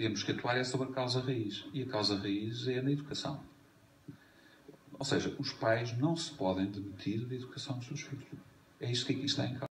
temos que atuar é sobre a causa raiz. E a causa raiz é na educação. Ou seja, os pais não se podem demitir da educação dos seus filhos. É isto que aqui está em causa.